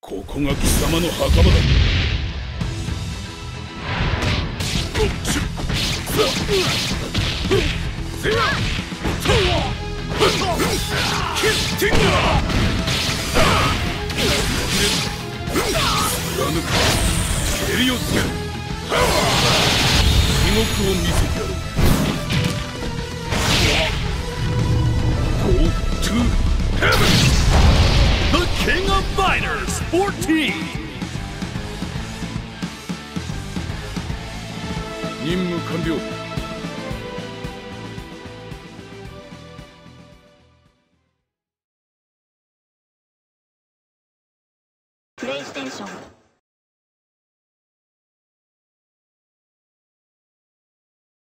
ここが貴様の墓場だ。やキッティン貫くエリオスを見せてやろうプレイステーション